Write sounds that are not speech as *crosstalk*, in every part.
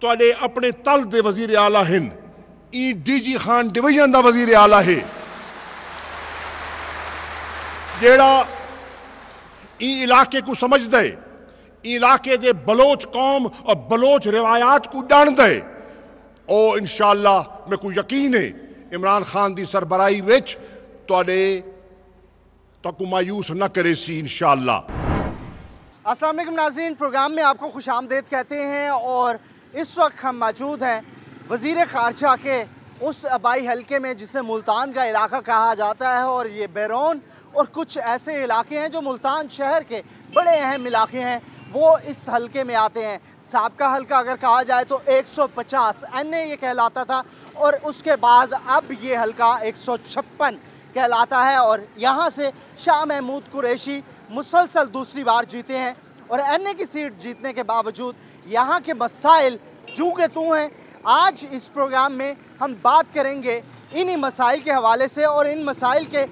تو تے اپنے تل دے وزیر اعلیٰ ہن۔ ای ڈی جی خان ڈیویجن دا وزیر اعلیٰ ہے۔ جیڑا ای علاقے کو سمجھ دے ای علاقے دے بلوچ قوم اور بلوچ روایات کو ڈان دے او انشاءاللہ میں کوئی یقین ہے، عمران خان دی سربرائی سربراہی وچ تے تک مایوس نہ کرے سی انشاءاللہ۔ اسلام علیکم ناظرین، پروگرام میں آپ کو خوش آمدید کہتے ہیں اور اس وقت ہم موجود ہیں وزیر خارجہ کے اس آبائی حلقے میں جسے ملتان کا علاقہ کہا جاتا ہے اور یہ بیرون اور کچھ ایسے علاقے ہیں جو ملتان شہر کے بڑے اہم علاقے ہیں۔ وہ اس حلقے میں آتے ہیں۔ سابقہ حلقہ اگر کہا جائے تو ایک سو پچاس این اے یہ کہلاتا تھا اور اس کے بعد اب یہ حلقہ ایک سو چھپن کہلاتا ہے اور یہاں سے شاہ محمود قریشی مسلسل دوسری بار جیتے ہیں۔ اور این اے کی سیٹ جیتنے کے باوجود یہاں کے مسائل جو کے تو ہیں۔ آج اس پروگرام میں ہم بات کریں گے انہی مسائل کے حوالے سے اور ان مسائل کے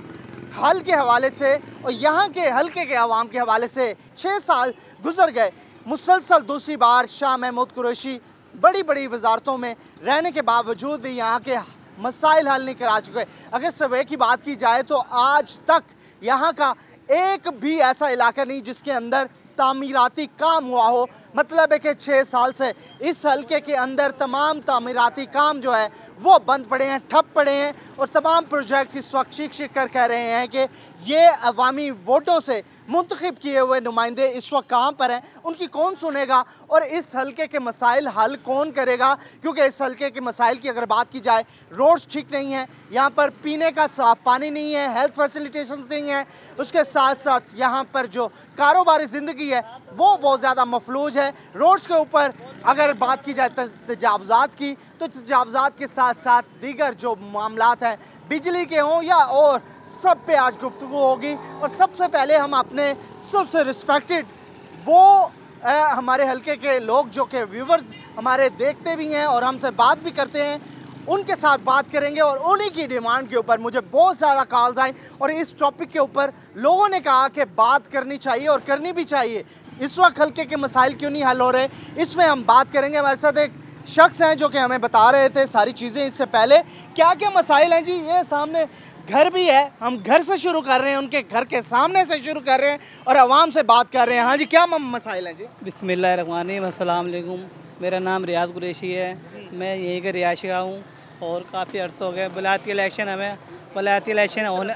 حل کے حوالے سے اور یہاں کے حلقے کے عوام کے حوالے سے۔ چھ سال گزر گئے۔ مسلسل دوسری بار شاہ محمود قریشی بڑی بڑی وزارتوں میں رہنے کے باوجود بھی یہاں کے مسائل حل نہیں کرا چکے۔ اگر سوے کی بات کی جائے تو آج تک یہاں کا ایک بھی ایسا علاقہ نہیں جس کے اندر تعمیراتی کام ہوا ہو۔ مطلب ہے کہ چھ سال سے اس حلقے کے اندر تمام تعمیراتی کام جو ہے وہ بند پڑے ہیں، ٹھپ پڑے ہیں اور تمام پروجیکٹ اس وقت شکر کر کہہ رہے ہیں کہ یہ عوامی ووٹوں سے منتخب کیے ہوئے نمائندے اس وقت کہاں پر ہیں؟ ان کی کون سنے گا؟ اور اس حلقے کے مسائل حل کون کرے گا؟ کیونکہ اس حلقے کے مسائل کی اگر بات کی جائے، روڈز ٹھیک نہیں ہیں، یہاں پر پینے کا صاف پانی نہیں ہے ہیلتھ فیسلیٹیشنز نہیں ہیں۔ اس کے ساتھ ساتھ یہاں پر جو کاروباری زندگی ہے وہ بہت زیادہ مفلوج ہے۔ روڈز کے اوپر اگر بات کی جائے تجاوزات کی، تو تجاوزات کے ساتھ ساتھ دیگر جو معاملات ہیں، بجلی کے ہوں یا اور سب پہ آج گفتگو ہوگی۔ اور سب سے پہلے ہم اپنے سب سے رسپیکٹڈ وہ ہمارے حلقے کے لوگ جو کہ ویورز ہمارے دیکھتے بھی ہیں اور ہم سے بات بھی کرتے ہیں، ان کے ساتھ بات کریں گے اور انہی کی ڈیمانڈ کے اوپر مجھے بہت زیادہ کالز آئیں۔ اور اس ٹاپک کے اوپر لوگوں نے کہا کہ بات کرنی چاہیے اور کرنی بھی چاہیے۔ اس وقت حلقے کے مسائل کیوں نہیں حل ہو رہے؟ اس میں ہم بات کریں گے۔ ہمارے ساتھ ایک شخص ہیں جو کہ ہمیں بتا رہے تھے ساری چیزیں اس سے پہلے۔ کیا کیا مسائل ہیں؟ جی یہ سامنے گھر بھی ہے۔ ہم گھر سے شروع کر رہے ہیں، ان کے گھر کے سامنے سے شروع کر رہے ہیں اور عوام سے بات کر رہے ہیں۔ ہاں جی کیا مسائل ہیں؟ جی۔ بسم اللہ الرحمن السلام علیکم۔ میرا نام ریاض قریشی ہے۔ میں یہیں کا رہائشی ہوں اور کافی عرصہ ہو گیا۔ بلاتی الیکشن ہمیں بلاتی الیکشن ہونے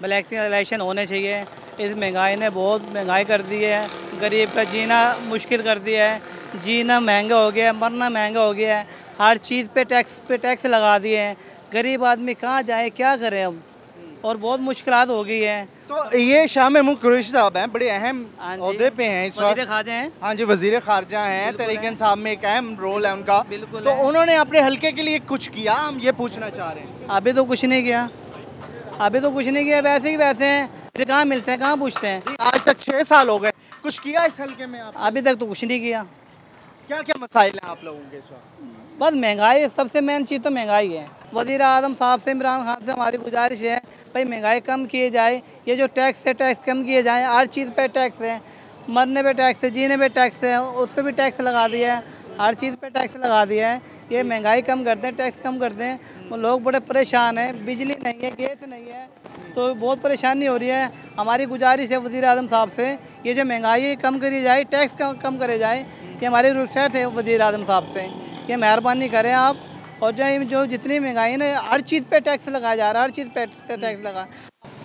بلایتی الیکشن ہونے چاہیے۔ اس مہنگائی نے بہت مہنگائی کر دی ہے۔ غریب کا جینا مشکل کر دیا ہے۔ جینا مہنگا ہو گیا ہے مرنا مہنگا ہو گیا ہے۔ ہر چیز پہ ٹیکس پہ ٹیکس لگا دیے ہیں۔ غریب آدمی کہاں جائے کیا کرے اب اور بہت مشکلات ہو گئی ہیں۔ تو یہ شاہ محمود قریشی صاحب ہیں بڑے اہم ہاں جی۔ عہدے پہ ہیں اس وقت۔ خارجہ ہیں۔ ہاں جی وزیر خارجہ ہیں تحریک انصاف میں ایک اہم رول ہے ان کا۔ بالکل تو انہوں نے اپنے حلقے کے لیے کچھ کیا؟ ہم یہ پوچھنا چاہ رہے ہیں۔ ابھی تو کچھ نہیں کیا۔ ابھی تو کچھ نہیں کیا ویسے ہی ویسے ہیں۔ پھر کہاں ملتے ہیں؟ کہاں پوچھتے ہیں؟ آج تک چھ سال ہو گئے۔ کچھ کیا اس حلقے میں آپ ابھی تک تو کچھ نہیں کیا۔ کیا کیا مسائل ہیں آپ لوگوں کے اس وقت؟ بس مہنگائی سب سے مین چیز تو مہنگائی ہے۔ وزیر اعظم صاحب سے عمران خان سے ہماری گزارش ہے بھائی مہنگائی کم کیے جائے یہ جو ٹیکس ہے ٹیکس کم کیے جائیں۔ ہر چیز پہ ٹیکس ہے۔ مرنے پہ ٹیکس ہے جینے پہ ٹیکس ہے اس پہ بھی ٹیکس لگا دیا ہے۔ ہر چیز پہ ٹیکس لگا دیا ہے۔ یہ مہنگائی کم کرتے ہیں ٹیکس کم کرتے ہیں لوگ بڑے پریشان ہیں۔ بجلی نہیں ہے گیس نہیں ہے۔ تو بہت پریشانی ہو رہی ہے۔ ہماری گزارش ہے وزیر اعظم صاحب سے یہ جو مہنگائی کم کری جائے ٹیکس کم کرے جائے یہ ہماری ریکویسٹ ہے وزیر اعظم صاحب سے کہ مہربانی کریں آپ۔ اور جو جتنی مہنگائی نا ہر چیز پہ ٹیکس لگایا جا رہا ہے ہر چیز پہ ٹیکس لگا۔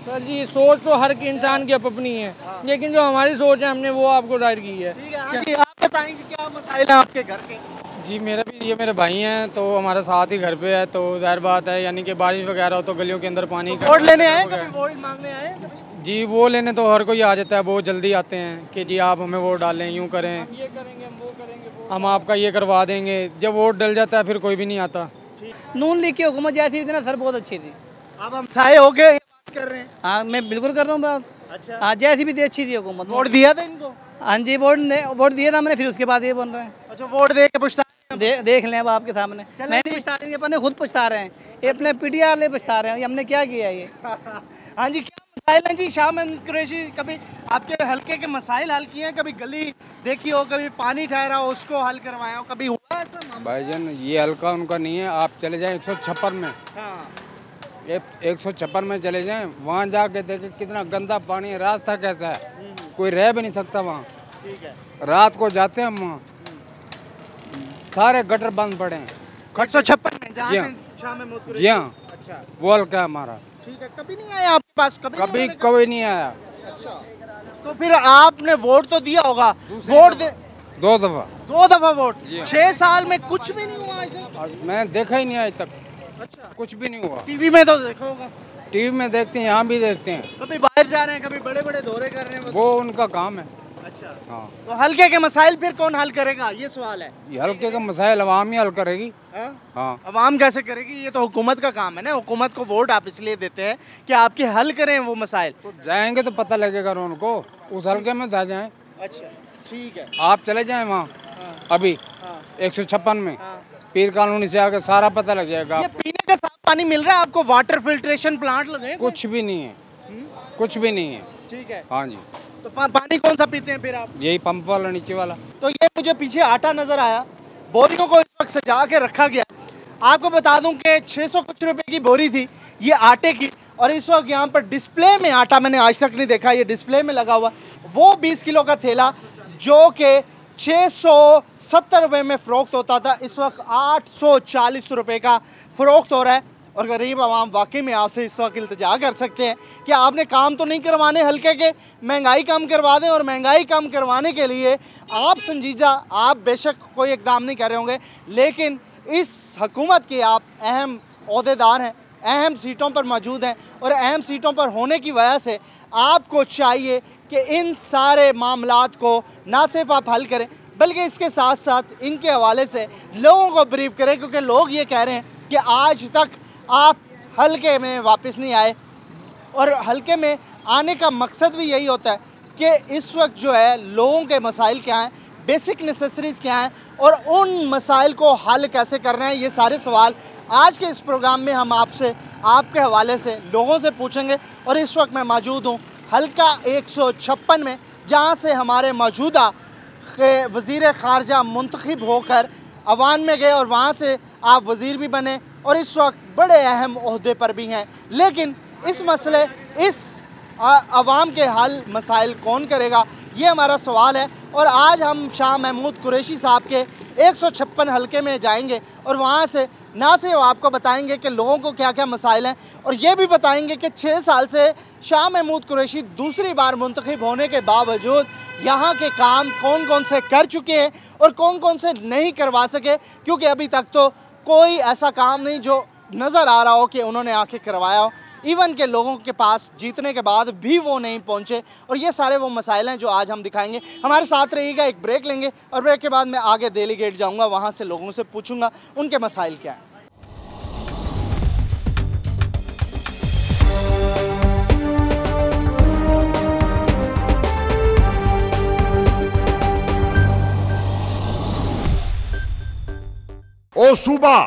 سر جی سوچ تو ہر انسان کی اپنی ہے۔ لیکن جو ہماری سوچ ہے ہم نے وہ آپ کو ظاہر کی ہے۔ ہاں جی، آپ بتائیں کہ کیا مسائل ہیں آپ کے گھر کے؟ جی میرا بھی یہ میرے بھائی ہیں تو ہمارے ساتھ ہی گھر پہ ہے تو ظاہر بات ہے یعنی کہ بارش وغیرہ ہو تو گلیوں کے اندر پانی ووٹ لینے آئے جی وہ لینے تو ہر کوئی آ جاتا ہے بہت جلدی آتے ہیں کہ جی آپ ہمیں ووٹ ڈالیں یوں کریں۔ یہ کریں گے ہم آپ کا یہ کروا دیں گے۔ جب ووٹ ڈل جاتا ہے پھر کوئی بھی نہیں آتا۔ نون لیگ کی حکومت جیسی تھی نا سر بہت اچھی تھی۔ اب ہم سائے ہو کے ہاں میں بالکل کر رہا ہوں بات۔ اچھا۔ ہاں جیسی بھی تھی اچھی تھی حکومت۔ ووٹ دیا تھا ان کو؟ ہاں جی ووٹ ووٹ دیا تھا ہم نے پھر اس کے بعد یہ بن رہے ہیں۔ اچھا ووٹ دے کے پوچھتا دیکھ لیں اب آپ کے سامنے۔ میں نہیں پچھتا رہے ہیں اپنے خود پچھتا رہے ہیں۔ یہ اپنے پی ٹی آر لے پچھتا رہے ہیں۔ ہم نے کیا کیا یہ؟ *laughs* ہاں جی کیا مسائل ہیں جی؟ شاہ میں قریشی کبھی آپ کے حلقے کے مسائل حل کیے ہیں؟ کبھی گلی دیکھی ہو کبھی پانی ٹھہرا ہو اس کو حل کروایا ہو؟ کبھی ہوا ایسا بھائی جن یہ حلقہ ان کا نہیں ہے۔ آپ چلے جائیں ایک سو چھپر میں۔ ہاں۔ ایک سو چھپر میں چلے جائیں۔ وہاں جا کے دیکھیں کتنا گندا پانی ہے۔ راستہ کیسا ہے؟ کوئی رہ بھی نہیں سکتا وہاں۔ رات کو جاتے ہیں ہم وہاں۔ سارے گٹر بند پڑے ہیں۔ کٹ سو چھپن میں جہاں جی سے ہاں۔ شاہ میں موت جی ہاں۔ اچھا۔ وہ ہلکا ہے ہمارا؟ کبھی نہیں آیا آپ کے پاس؟ کبھی کبھی نہیں آیا۔ اچھا۔ تو پھر آپ نے ووٹ تو دیا ہوگا۔ ووٹ دے۔ دو دفعہ۔ دو دفعہ ووٹ۔ جی ہاں۔ چھ سال میں کچھ بھی نہیں ہوا آج تک۔ میں دیکھا ہی نہیں آج تک۔ اچھا۔ کچھ بھی نہیں ہوا۔ ٹی وی میں تو دیکھا ہوگا۔ ٹی وی میں دیکھتے ہیں یہاں بھی دیکھتے ہیں۔ کبھی باہر جا رہے ہیں کبھی بڑے بڑے دورے کر رہے ہیں۔ وہ ان کا کام ہے۔ اچھا۔ ہاں۔ تو حلقے کے مسائل پھر کون حل کرے گا؟ یہ سوال ہے۔ یہ حلقے کے مسائل عوام ہی حل کرے گی۔ ہاں؟ ہاں۔ عوام کیسے کرے گی؟ یہ تو حکومت کا کام ہے نا۔ حکومت کو ووٹ آپ اس لیے دیتے ہیں کہ آپ کے حل کریں وہ مسائل۔ جائیں گے تو پتہ لگے گا ان کو۔ اس حلقے میں جائیں۔ اچھا ٹھیک ہے۔ آپ چلے جائیں وہاں۔ ابھی ایک سو چھپن میں۔ پیر قانونی سے آ کے سارا پتہ لگ جائے گا پینے کا صاف پانی مل رہا ہے؟ آپ کو واٹر فلٹریشن پلانٹ لگے کچھ بھی نہیں ہے۔ کچھ بھی نہیں ہے۔ ٹھیک ہے۔ ہاں جی۔ تو پانی کون سا پیتے ہیں پھر آپ؟ یہی پمپ والا نیچے والا۔ تو یہ مجھے پیچھے آٹا نظر آیا۔ بوریوں کو اس وقت سجا کے رکھا گیا۔ آپ کو بتا دوں کہ چھ سو کچھ روپے کی بوری تھی یہ آٹے کی۔ اور اس وقت یہاں پر ڈسپلے میں آٹا میں نے آج تک نہیں دیکھا یہ ڈسپلے میں لگا ہوا۔ وہ بیس کلو کا تھیلا جو کہ چھ سو ستر روپے میں فروخت ہوتا تھا اس وقت آٹھ سو چالیس روپے کا فروخت ہو رہا ہے۔ اور غریب عوام واقعی میں آپ سے اس وقت التجا کر سکتے ہیں کہ آپ نے کام تو نہیں کروانے، ہلکے کے مہنگائی کم کروا دیں اور مہنگائی کم کروانے کے لیے آپ سنجیدہ، آپ بے شک کوئی اقدام نہیں کر رہے ہوں گے، لیکن اس حکومت کے آپ اہم عہدیدار ہیں، اہم سیٹوں پر موجود ہیں اور اہم سیٹوں پر ہونے کی وجہ سے آپ کو چاہیے کہ ان سارے معاملات کو نہ صرف آپ حل کریں، بلکہ اس کے ساتھ ساتھ ان کے حوالے سے لوگوں کو بریف کریں، کیونکہ لوگ یہ کہہ رہے ہیں کہ آج تک آپ ہلکے میں واپس نہیں آئے۔ اور ہلکے میں آنے کا مقصد بھی یہی ہوتا ہے کہ اس وقت جو ہے لوگوں کے مسائل کیا ہیں بیسک نیسیسریز کیا ہیں، اور ان مسائل کو حل کیسے کر رہے ہیں؟ یہ سارے سوال آج کے اس پروگرام میں ہم آپ سے، آپ کے حوالے سے، لوگوں سے پوچھیں گے۔ اور اس وقت میں موجود ہوں ہلکا ایک سو چھپن میں، جہاں سے ہمارے موجودہ وزیر خارجہ منتخب ہو کر عوان میں گئے اور وہاں سے آپ وزیر بھی بنے اور اس وقت بڑے اہم عہدے پر بھی ہیں۔ لیکن اس مسئلے، اس عوام کے حل مسائل کون کرے گا؟ یہ ہمارا سوال ہے۔ اور آج ہم شاہ محمود قریشی صاحب کے ایک سو چھپن حلقے میں جائیں گے اور وہاں سے نہ صرف آپ کو بتائیں گے کہ لوگوں کو کیا کیا مسائل ہیں، اور یہ بھی بتائیں گے کہ چھ سال سے شاہ محمود قریشی دوسری بار منتخب ہونے کے باوجود یہاں کے کام کون کون سے کر چکے ہیں اور کون کون سے نہیں کروا سکے۔ کیونکہ ابھی تک تو کوئی ایسا کام نہیں جو نظر آ رہا ہو کہ انہوں نے آنکھیں کروایا ہو۔ ایون کہ لوگوں کے پاس جیتنے کے بعد بھی وہ نہیں پہنچے۔ اور یہ سارے وہ مسائل ہیں جو آج ہم دکھائیں گے۔ ہمارے ساتھ رہیے گا، ایک بریک لیں گے اور بریک کے بعد میں آگے دہلی گیٹ جاؤں گا، وہاں سے لوگوں سے پوچھوں گا ان کے مسائل کیا ہیں۔ او صوبہ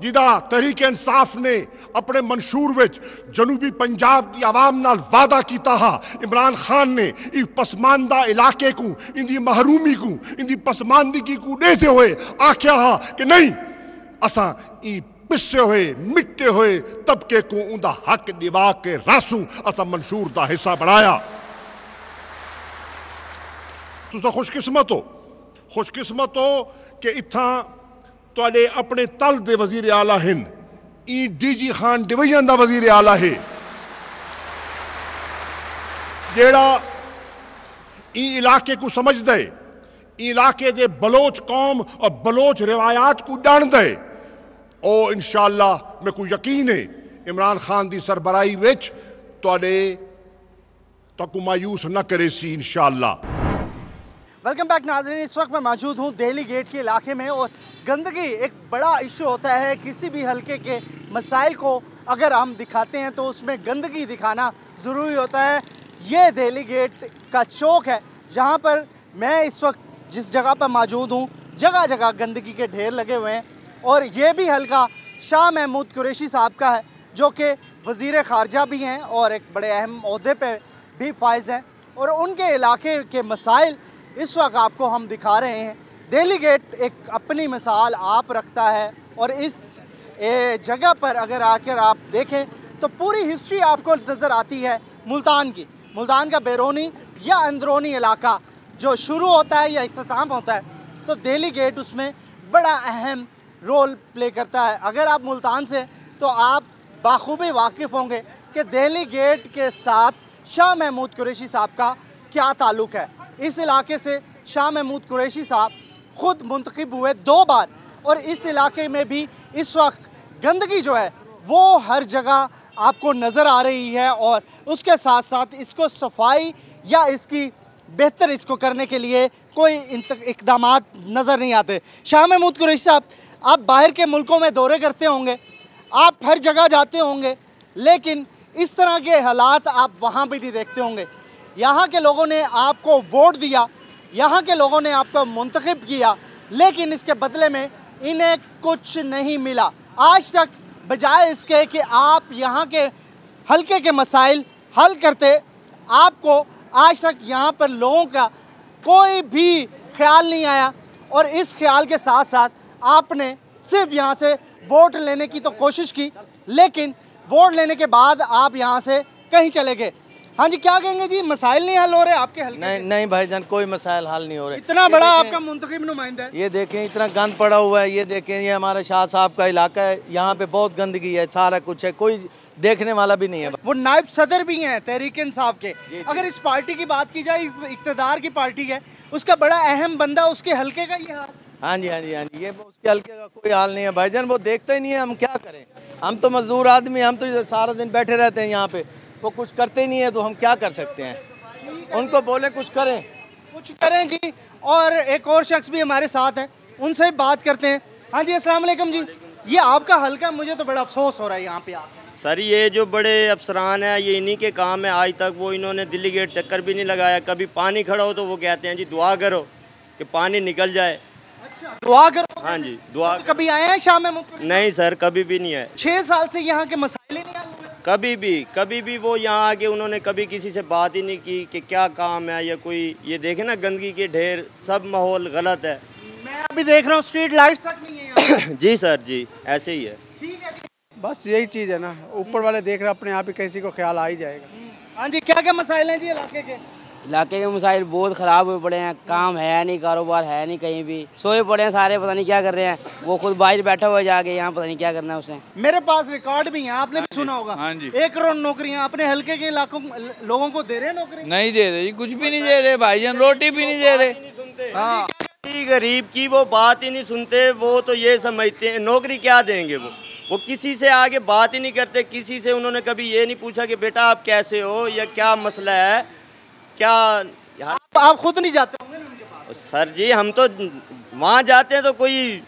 جدا تحریک انصاف نے اپنے منشور وچ جنوبی پنجاب دی عوام نال وعدہ کیتا ہا، عمران خان نے ای پسماندہ علاقے کو ان کی ماہرومی کو دیکھتے ہوئے آخر کہ نہیں اسا ای پسے ہوئے، مٹے ہوئے طبقے کو اندہ حق دبا کے رسوں اسا منشور دا حصہ بڑھایا تو بنایا خوش قسمت ہو، خوش قسمت ہو کہ اتھاں تے اپنے تل دے وزیر اعلیٰ ہن۔ ای ڈی جی خان ڈویژن دا وزیر اعلیٰ ہے۔ جیڑا ای علاقے کو سمجھ دے ای علاقے دے بلوچ قوم اور بلوچ روایات کو ڈان دے او انشاءاللہ میں کو یقین ہے، عمران خان دی سربراہی وچ تے تک مایوس نہ کرے سی انشاءاللہ۔ ویلکم بیک ناظرین اس وقت میں موجود ہوں دہلی گیٹ کے علاقے میں اور گندگی ایک بڑا ایشو ہوتا ہے کسی بھی حلقے کے مسائل کو اگر ہم دکھاتے ہیں تو اس میں گندگی دکھانا ضروری ہوتا ہے۔ یہ دہلی گیٹ کا چوک ہے جہاں پر میں اس وقت جس جگہ پر موجود ہوں، جگہ جگہ گندگی کے ڈھیر لگے ہوئے ہیں۔ اور یہ بھی حلقہ شاہ محمود قریشی صاحب کا ہے، جو کہ وزیر خارجہ بھی ہیں اور ایک بڑے اہم عہدے پہ بھی فائز ہیں۔ اور ان کے علاقے کے مسائل اس وقت آپ کو ہم دکھا رہے ہیں۔ دہلی گیٹ ایک اپنی مثال آپ رکھتا ہے اور اس جگہ پر اگر آ کر آپ دیکھیں تو پوری ہسٹری آپ کو نظر آتی ہے ملتان کی۔ ملتان کا بیرونی یا اندرونی علاقہ جو شروع ہوتا ہے یا اختتام ہوتا ہے، تو دہلی گیٹ اس میں بڑا اہم رول پلے کرتا ہے۔ اگر آپ ملتان سے تو آپ بخوبی واقف ہوں گے کہ دہلی گیٹ کے ساتھ شاہ محمود قریشی صاحب کا کیا تعلق ہے۔ اس علاقے سے شاہ محمود قریشی صاحب خود منتخب ہوئے دو بار اور اس علاقے میں بھی اس وقت گندگی جو ہے وہ ہر جگہ آپ کو نظر آ رہی ہے اور اس کے ساتھ ساتھ اس کو صفائی یا اس کی بہتر اس کو کرنے کے لیے کوئی اقدامات نظر نہیں آتے۔ شاہ محمود قریشی صاحب، آپ باہر کے ملکوں میں دورے کرتے ہوں گے، آپ ہر جگہ جاتے ہوں گے، لیکن اس طرح کے حالات آپ وہاں بھی نہیں دیکھتے ہوں گے۔ یہاں کے لوگوں نے آپ کو ووٹ دیا، یہاں کے لوگوں نے آپ کو منتخب کیا، لیکن اس کے بدلے میں انہیں کچھ نہیں ملا۔ آج تک بجائے اس کے کہ آپ یہاں کے حلقے کے مسائل حل کرتے، آپ کو آج تک یہاں پر لوگوں کا کوئی بھی خیال نہیں آیا۔ اور اس خیال کے ساتھ ساتھ آپ نے صرف یہاں سے ووٹ لینے کی تو کوشش کی، لیکن ووٹ لینے کے بعد آپ یہاں سے کہیں چلے گئے۔ ہاں جی کیا کہیں گے جی؟ مسائل نہیں حل ہو رہے آپ کے حل نہیں نہیں بھائی جان کوئی مسائل حل نہیں ہو رہے۔ اتنا بڑا آپ کا منتخب نمائندہ ہے۔ یہ دیکھیں اتنا گند پڑا ہوا ہے یہ دیکھیں یہ ہمارا شاہ صاحب کا علاقہ ہے یہاں پہ بہت گندگی ہے سارا کچھ ہے کوئی دیکھنے والا بھی نہیں ہے۔ وہ نائب صدر بھی ہیں تحریک انصاف کے۔ جی، جی۔ اگر اس پارٹی کی بات کی جائے اقتدار کی پارٹی ہے اس کا بڑا اہم بندہ اس کے حلقے کا یہ حال۔ ہاں جی ہاں جی ہاں جی یہ اس کے حلقے کا کوئی حال نہیں ہے۔ بھائی جان وہ دیکھتا ہی نہیں ہے ہم کیا کریں؟ ہم تو مزدور آدمی ہم تو سارا دن بیٹھے رہتے ہیں یہاں پہ۔ وہ کچھ کرتے نہیں ہیں تو ہم کیا کر سکتے ہیں؟ ان کو بولیں کچھ کریں۔ کچھ کریں جی۔ اور ایک اور شخص بھی ہمارے ساتھ ہیں ان سے بات کرتے ہیں۔ ہاں جی السلام علیکم جی۔ یہ آپ کا حلقہ مجھے تو بڑا افسوس ہو رہا ہے یہاں پہ آپ۔ سر یہ جو بڑے افسران ہیں یہ انہی کے کام ہے آج تک وہ انہوں نے دلی گیٹ چکر بھی نہیں لگایا۔ کبھی پانی کھڑا ہو تو وہ کہتے ہیں جی دعا کرو کہ پانی نکل جائے۔ اچھا، دعا کرو۔ ہاں جی دعا کبھی آئے ہیں شام میں نہیں سر کبھی بھی نہیں آئے۔ چھ سال سے یہاں کے مسائل نہیں آئے کبھی بھی کبھی بھی وہ یہاں آگے انہوں نے کبھی کسی سے بات ہی نہیں کی کہ کیا کام ہے یا کوئی یہ دیکھیں نا گندگی کے ڈھیر سب ماحول غلط ہے۔ میں ابھی دیکھ رہا ہوں اسٹریٹ لائٹ تک نہیں ہے *coughs* جی سر جی ایسے ہی ہے۔ ٹھیک ہے بس یہی چیز ہے نا اوپر والے دیکھ رہے اپنے آپ ہی کسی کو خیال آ ہی جائے گا۔ ہاں جی کیا کیا مسائل ہیں جی علاقے کے؟ علاقے کے مسائل بہت خراب ہوئے پڑے ہیں کام ہے نہیں کاروبار ہے نہیں کہیں بھی۔ سوئے پڑے ہیں سارے پتہ نہیں کیا کر رہے ہیں۔ وہ خود باہر بیٹھا ہوا جا کے یہاں پتہ نہیں کیا کرنا ہے اس نے۔ میرے پاس ریکارڈ بھی ہیں آپ نے بھی ہاں جی، سنا ہوگا۔ ہاں جی۔ ایک کروڑ نوکریاں اپنے ہلکے کے علاقوں لوگوں کو دے رہے ہیں نوکری؟ نہیں دے رہے کچھ بھی نہیں دے رہے بھائی جان روٹی بھی نہیں دے رہے۔ ہاں۔ جی، غریب کی وہ بات ہی نہیں سنتے وہ تو یہ سمجھتے ہیں نوکری کیا دیں گے وہ؟ وہ کسی سے آگے بات ہی نہیں کرتے کسی سے انہوں نے کبھی یہ نہیں پوچھا کہ بیٹا آپ کیسے ہو یا کیا مسئلہ ہے؟ کیا آپ خود نہیں جاتے ہوں گے سر جی ہم تو وہاں جاتے ہیں تو کوئی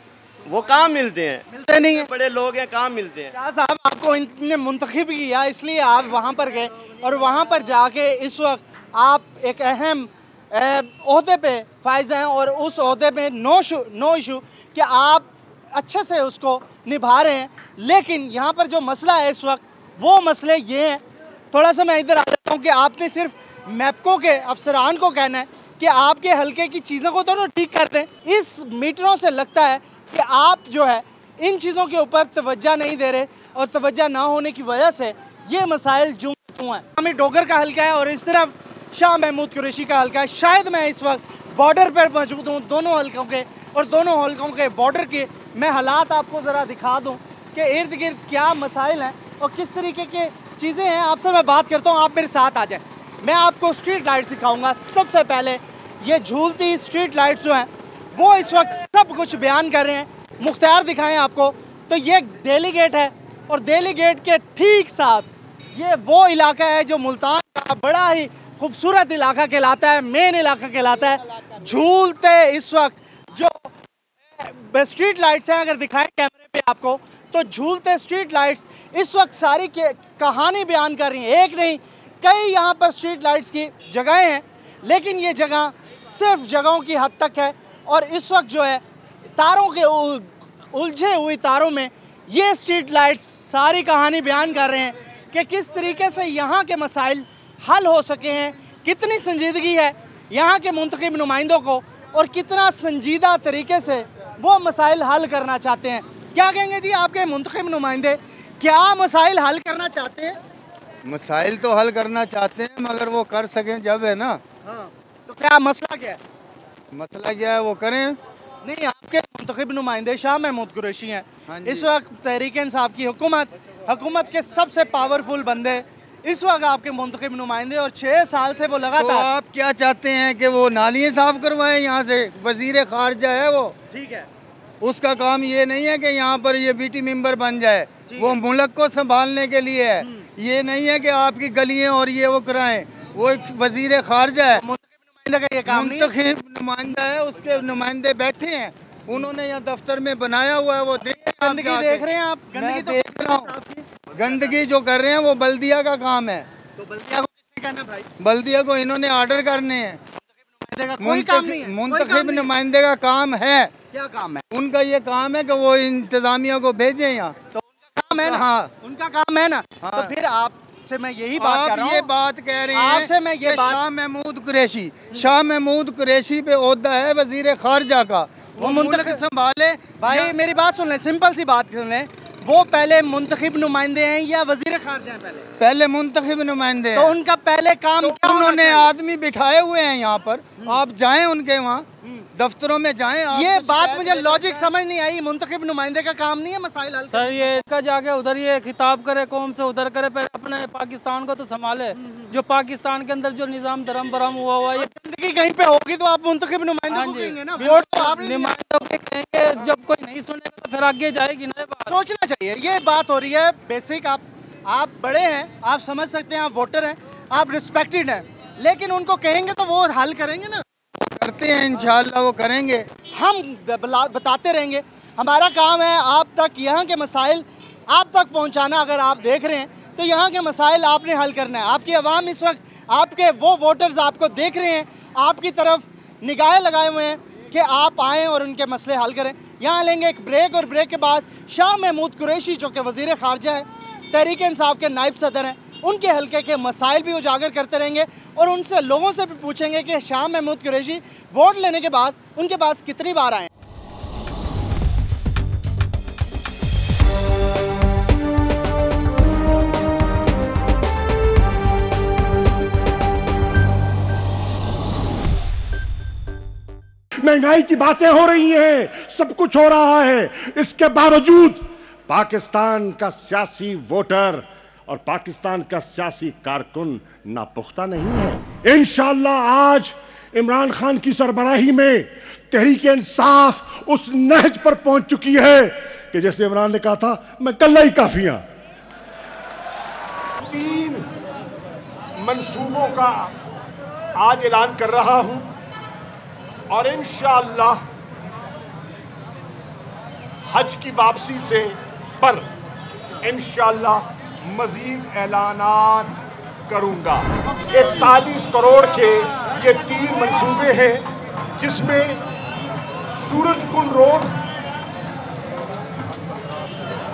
وہ کام ملتے ہیں۔ ملتے نہیں ہیں۔ بڑے لوگ ہیں کام ملتے ہیں۔ شاہ صاحب آپ کو ان نے منتخب کیا اس لیے آپ وہاں پر گئے۔ اور وہاں پر جا کے اس وقت آپ ایک اہم عہدے پہ فائز ہیں۔ اور اس عہدے پہ نو شو نو ایشو کہ آپ اچھے سے اس کو نبھا رہے ہیں۔ لیکن یہاں پر جو مسئلہ ہے اس وقت وہ مسئلے یہ ہیں۔ تھوڑا سا میں ادھر آ جاتا ہوں کہ آپ نے صرف میپکو کے افسران کو کہنا ہے کہ آپ کے حلقے کی چیزوں کو دونوں ٹھیک کر دیں۔ اس میٹروں سے لگتا ہے کہ آپ جو ہے، ان چیزوں کے اوپر توجہ نہیں دے رہے اور توجہ نہ ہونے کی وجہ سے یہ مسائل جوں ہیں۔ ہمیں ڈوگر کا حلقہ ہے اور اس طرف شاہ محمود قریشی کا حلقہ ہے۔ شاید میں اس وقت بارڈر پر موجود ہوں، دونوں حلقوں کے اور دونوں حلقوں کے بارڈر کے میں حالات آپ کو ذرا دکھا دوں کہ ارد گرد کیا مسائل ہیں اور کس طریقے کے چیزیں ہیں۔ آپ سے میں بات کرتا ہوں، آپ میرے ساتھ آ جائیں۔ میں آپ کو اسٹریٹ لائٹس دکھاؤں گا۔ سب سے پہلے یہ جھولتی اسٹریٹ لائٹس جو ہیں، وہ اس وقت سب کچھ بیان کر رہے ہیں۔ مختار دکھائیں آپ کو۔ تو یہ ڈیلی گیٹ ہے اور دہلی گیٹ کے ٹھیک ساتھ یہ وہ علاقہ ہے جو ملتان کا بڑا ہی خوبصورت علاقہ کہلاتا ہے مین علاقہ کہلاتا ہے۔ جھولتے اس وقت جو اسٹریٹ لائٹس ہیں، اگر دکھائیں کیمرے پہ آپ کو، تو جھولتے اسٹریٹ لائٹس اس وقت ساری کہانی بیان کر رہی ہیں۔ ایک نہیں کئی یہاں پر اسٹریٹ لائٹس کی جگہیں ہیں، لیکن یہ جگہ صرف جگہوں کی حد تک ہے اور اس وقت جو ہے، تاروں کے الجھے ہوئی تاروں میں یہ اسٹریٹ لائٹس ساری کہانی بیان کر رہے ہیں کہ کس طریقے سے یہاں کے مسائل حل ہو سکے ہیں، کتنی سنجیدگی ہے یہاں کے منتخب نمائندوں کو اور کتنا سنجیدہ طریقے سے وہ مسائل حل کرنا چاہتے ہیں۔ کیا کہیں گے جی آپ کے منتخب نمائندے کیا مسائل حل کرنا چاہتے ہیں؟ مسائل تو حل کرنا چاہتے ہیں مگر وہ کر سکیں جب ہے نا۔ ہاں، تو کیا مسئلہ کیا ہے؟ مسئلہ کیا ہے وہ کریں۔ نہیں آپ کے منتخب نمائندے شاہ محمود قریشی ہیں۔ ہاں اس جی۔ وقت تحریک انصاف کی حکومت حکومت کے سب سے پاورفل بندے۔ اس وقت آپ کے منتخب نمائندے اور چھ سال سے وہ لگاتار۔ تو آپ کیا چاہتے ہیں کہ وہ نالیاں صاف کروائیں؟ یہاں سے وزیر خارجہ ہے وہ۔ ٹھیک ہے۔ اس کا کام یہ نہیں ہے کہ یہاں پر یہ بی ٹی ممبر بن جائے۔ وہ ملک کو سنبھالنے کے لیے ہے۔ یہ نہیں ہے کہ آپ کی گلیاں اور یہ وہ کرائیں وہ ایک وزیر خارجہ ہے۔ منتخب نمائندہ ہے؟ اس کے نمائندے بیٹھے ہیں۔ انہوں نے یہاں دفتر میں بنایا ہوا ہے وہ گندگی دیکھ رہے ہیں آپ؟ گندگی دیکھ رہا ہوں۔ گندگی جو کر رہے ہیں وہ بلدیا کا کام ہے۔ بلدیا کو انہوں نے آرڈر کرنے ہیں۔ منتخب نمائندے کا کام ہے۔ کیا کام ہے؟ ان کا یہ کام ہے کہ وہ انتظامیہ کو بھیجیں یہاں۔ کام ہے نا؟ اچھا۔ ان کا کام ہے نا؟ تو ہاں۔ پھر آپ سے میں یہی بات کر رہا ہوں۔ آپ یہ بات کہہ رہے ہیں آپ سے میں یہ بات شاہ محمود قریشی شاہ محمود قریشی پہ عوضہ ہے وزیر خارجہ کا۔ وہ منتخب سنبھالے۔ بھائی میری بات سن لیں سمپل سی بات کر لیں۔ وہ پہلے منتخب نمائندے ہیں یا وزیر خارجہ ہیں پہلے؟ پہلے منتخب نمائندے ہیں۔ تو ان کا پہلے کام کیا انہوں نے آدمی بٹھائے ہوئے ہیں یہاں پر۔ آپ جائیں ان کے وہاں۔ دفتروں میں جائیں یہ بات مجھے لاجک سمجھ نہیں آئی منتخب نمائندے کا کام نہیں ہے مسائل حل سر یہ کا۔ جا کے ادھر یہ خطاب کرے قوم سے ادھر کرے پہلے اپنے پاکستان کو تو سنبھالے۔ جو پاکستان کے اندر جو نظام درم برم ہوا ہوا یہ زندگی کہیں پہ ہوگی تو آپ منتخب نمائندے کو ہاں جی۔ کہیں گے نا؟ ووٹ تو آپ نمائندوں کے کہیں گے جب کوئی نہیں سنے گا تو پھر آگے جائے گی نا سوچنا چاہیے یہ بات ہو رہی ہے بیسک آپ آپ بڑے ہیں آپ سمجھ سکتے ہیں آپ ووٹر ہیں آپ ریسپیکٹڈ ہیں۔ لیکن ان کو کہیں گے تو وہ حل کریں گے نا۔ کرتے ہیں، انشاءاللہ وہ کریں گے۔ ہم بتاتے رہیں گے۔ ہمارا کام ہے آپ تک یہاں کے مسائل آپ تک پہنچانا، اگر آپ دیکھ رہے ہیں تو یہاں کے مسائل آپ نے حل کرنا ہے۔ آپ کی عوام اس وقت، آپ کے وہ ووٹرز آپ کو دیکھ رہے ہیں، آپ کی طرف نگاہیں لگائے ہوئے ہیں کہ آپ آئیں اور ان کے مسئلے حل کریں۔ یہاں لیں گے ایک بریک اور بریک کے بعد شاہ محمود قریشی، جو کہ وزیر خارجہ ہے، تحریک انصاف کے نائب صدر ہیں۔ ان کے حلقے کے مسائل بھی اجاگر کرتے رہیں گے اور ان سے لوگوں سے بھی پوچھیں گے کہ شام محمود قریشی ووٹ لینے کے بعد ان کے پاس کتنی بار آئیں مہنگائی کی باتیں ہو رہی ہیں، سب کچھ ہو رہا ہے۔ اس کے باوجود پاکستان کا سیاسی ووٹر اور پاکستان کا سیاسی کارکن ناپختہ نہیں ہے۔ انشاءاللہ آج عمران خان کی سربراہی میں تحریک انصاف اس نہج پر پہنچ چکی ہے کہ جیسے عمران نے کہا تھا، میں کلہ ہی کافی ہوں تین منصوبوں کا آج اعلان کر رہا ہوں اور انشاءاللہ حج کی واپسی سے پر انشاءاللہ مزید اعلانات کروں گا۔ اکتالیس کروڑ کے یہ تین منصوبے ہیں جس میں سورج کن روڈ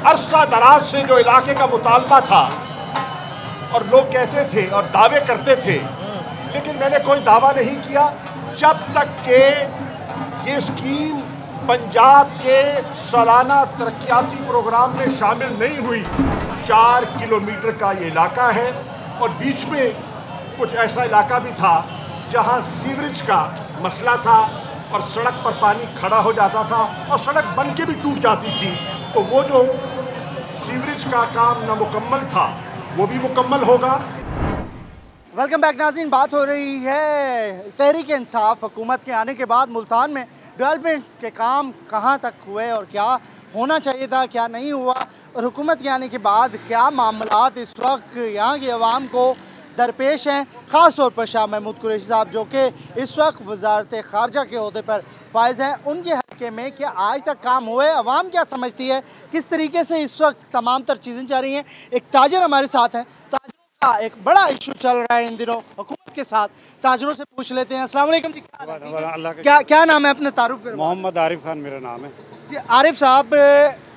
عرصہ دراز سے جو علاقے کا مطالبہ تھا اور لوگ کہتے تھے اور دعوے کرتے تھے، لیکن میں نے کوئی دعویٰ نہیں کیا۔ جب تک کہ یہ سکیم پنجاب کے سالانہ ترقیاتی پروگرام میں شامل نہیں ہوئی۔ چار کلومیٹر کا یہ علاقہ ہے اور بیچ میں کچھ ایسا علاقہ بھی تھا جہاں سیوریج کا مسئلہ تھا اور سڑک پر پانی کھڑا ہو جاتا تھا اور سڑک بن کے بھی ٹوٹ جاتی تھی۔ تو وہ جو سیوریج کا کام نامکمل تھا، وہ بھی مکمل ہوگا۔ ویلکم بیک ناظرین، بات ہو رہی ہے تحریک انصاف، حکومت کے آنے کے بعد ملتان میں۔ ڈیولپمنٹس کے کام کہاں تک ہوئے اور کیا ہونا چاہیے تھا، کیا نہیں ہوا؟ اور حکومت کے آنے کے بعد کیا معاملات اس وقت یہاں کی عوام کو درپیش ہیں؟ خاص طور پر شاہ محمود قریشی صاحب جو کہ اس وقت وزارت خارجہ کے عہدے پر فائز ہیں، ان کے حلقے میں کیا آج تک کام ہوئے؟ عوام کیا سمجھتی ہے؟ کس طریقے سے اس وقت تمام تر چیزیں جا رہی ہیں؟ ایک تاجر ہمارے ساتھ ہیں۔ تاجر ایک بڑا ایشو چل رہا ہے ان دنوں حکومت کے ساتھ۔ تاجروں سے پوچھ لیتے ہیں۔ السلام علیکم جی کیا نام ہے اپنے تعارف کرو محمد عارف خان میرا نام ہے۔ جی عارف صاحب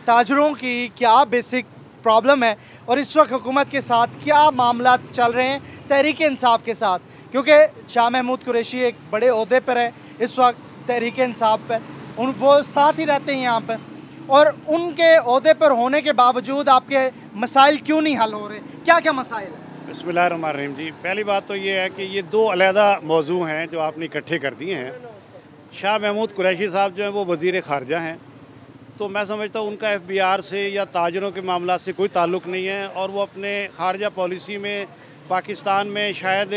تاجروں کی کیا بیسک پرابلم ہے؟ اور اس وقت حکومت کے ساتھ کیا معاملات چل رہے ہیں تحریک انصاف کے ساتھ؟ کیونکہ شاہ محمود قریشی ایک بڑے عہدے پر ہے اس وقت تحریک انصاف پر ان وہ ساتھ ہی رہتے ہیں یہاں پر۔ اور ان کے عہدے پر ہونے کے باوجود آپ کے مسائل کیوں نہیں حل ہو رہے؟ کیا کیا مسائل ہیں؟ بسم اللہ الرحمن الرحیم جی۔ پہلی بات تو یہ ہے کہ یہ دو علیحدہ موضوع ہیں جو آپ نے اکٹھے کر دیے ہیں۔ شاہ محمود قریشی صاحب جو ہیں وہ وزیر خارجہ ہیں۔ تو میں سمجھتا ہوں ان کا ایف بی آر سے یا تاجروں کے معاملات سے کوئی تعلق نہیں ہے اور وہ اپنے خارجہ پالیسی میں پاکستان میں شاید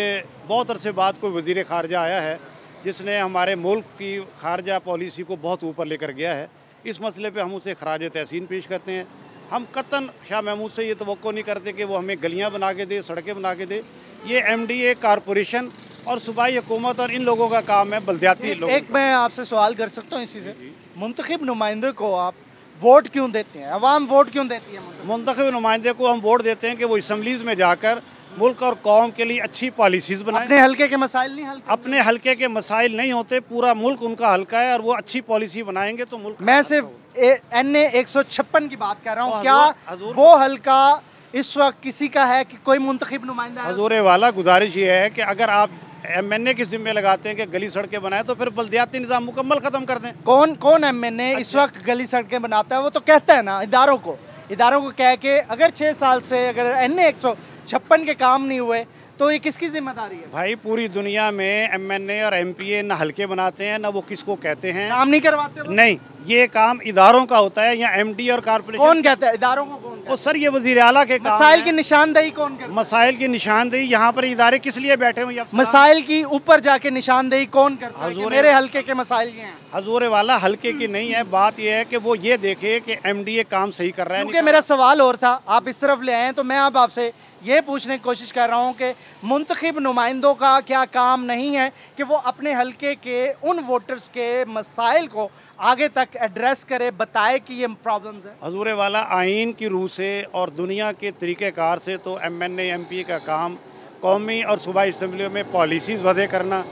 بہت عرصے بعد کوئی وزیر خارجہ آیا ہے، جس نے ہمارے ملک کی خارجہ پالیسی کو بہت اوپر لے کر گیا ہے۔ اس مسئلے پہ ہم اسے خراج تحسین پیش کرتے ہیں۔ ہم قطن شاہ محمود سے یہ توقع نہیں کرتے کہ وہ ہمیں گلیاں بنا کے دے سڑکیں بنا کے دے۔ یہ ایم ڈی اے کارپوریشن اور صوبائی حکومت اور ان لوگوں کا کام ہے بلدیاتی لوگ ایک میں آپ سے سوال کر سکتا ہوں اسی سے۔ منتخب نمائندے کو آپ ووٹ کیوں دیتے ہیں؟ عوام ووٹ کیوں دیتی ہے منتخب؟ نمائندے کو ہم ووٹ دیتے ہیں کہ وہ اسمبلیز میں جا کر ملک اور قوم کے لیے اچھی پالیسیز بنائیں۔ اپنے حلقے کے مسائل نہیں حل اپنے حلقے کے مسائل نہیں ہوتے پورا ملک ان کا حلقہ ہے اور وہ اچھی پالیسی بنائیں گے تو ملک میں صرف این اے ایک سو چھپن کی بات کر رہا ہوں۔ کیا وہ حلقہ اس وقت کسی کا ہے کہ کوئی منتخب نمائندہ ہے؟ حضور والا گزارش یہ ہے کہ اگر آپ ایم این اے کے ذمہ لگاتے ہیں کہ گلی سڑکیں بنائیں تو پھر بلدیاتی نظام مکمل ختم کر دیں۔ کون کون ایم این اے اس وقت گلی سڑکیں بناتا ہے؟ وہ تو کہتا ہے نا اداروں کو۔ اداروں کو کہہ کے اگر چھ سال سے اگر این اے ایک سو چھپن کے کام نہیں ہوئے تو یہ کس کی ذمہ داری ہے؟ بھائی پوری دنیا میں ایم این اے اور ایم پی اے نہ ہلکے بناتے ہیں نہ وہ کس کو کہتے ہیں۔ کام نہیں کرواتے؟ نہیں یہ کام اداروں کا ہوتا ہے یا ایم ڈی اور کارپوریشن۔ کون کہتا ہے؟ اداروں کو کون وہ سر یہ وزیر اعلیٰ کے مسائل ہیں۔ کی نشاندہی کون کرتا مسائل کی نشاندہی یہاں پر ادارے کس لیے بیٹھے ہوئے ہیں؟ مسائل کی اوپر جا کے نشاندہی کون کرتا ہے؟ میرے حلقے کے مسائل یہ ہیں۔ حضور والا ہلکے کی نہیں ہے بات یہ ہے کہ وہ یہ دیکھے کہ ایم ڈی اے کام صحیح کر رہا ہے کیونکہ میرا سوال اور تھا آپ اس طرف لے آئیں تو میں اب آپ سے یہ پوچھنے کی کوشش کر رہا ہوں کہ منتخب نمائندوں کا کیا کام نہیں ہے کہ وہ اپنے حلقے کے ان ووٹرز کے مسائل کو آگے تک ایڈریس کرے، بتائے کہ یہ پرابلمز ہیں۔ حضور والا، آئین کی روح سے اور دنیا کے طریقہ کار سے تو M N A M P کا کام قومی اور صوبائی اسمبلیوں میں پالیسیز وضع کرنا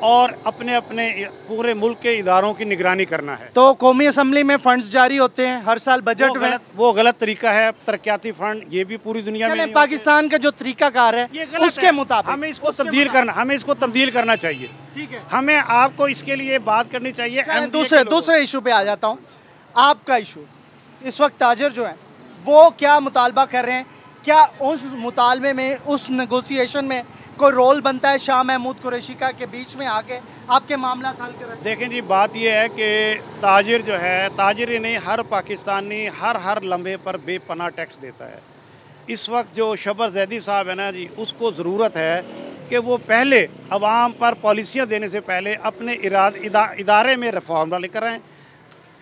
اور اپنے اپنے پورے ملک کے اداروں کی نگرانی کرنا ہے۔ تو قومی اسمبلی میں فنڈز جاری ہوتے ہیں ہر سال بجٹ میں۔ وہ غلط طریقہ ہے ترقیاتی فنڈ یہ بھی پوری دنیا میں۔ پاکستان کا جو طریقہ کار ہے اس کے۔ مطابق۔ ہمیں اس کو تبدیل کرنا ہمیں اس کو تبدیل کرنا چاہیے۔ ٹھیک ہے۔ ہمیں آپ کو اس کے لیے بات کرنی چاہیے۔ دوسرے دوسرے ایشو پہ آ جاتا ہوں۔ آپ کا ایشو اس وقت تاجر جو ہیں وہ کیا مطالبہ کر رہے ہیں؟ کیا اس مطالبے میں اس نیگوسیشن میں کوئی رول بنتا ہے شاہ محمود قریشی کا کے بیچ میں آ کے آپ کے معاملات حل کریں؟ دیکھیں جی بات یہ ہے کہ تاجر جو ہے، تاجر ہی نہیں، ہر پاکستانی ہر ہر لمحے پر بے پناہ ٹیکس دیتا ہے۔ اس وقت جو شبر زیدی صاحب ہے نا جی اس کو ضرورت ہے کہ وہ پہلے عوام پر پالیسیاں دینے سے پہلے اپنے اراد ادارے میں ریفارم لے کر آئیں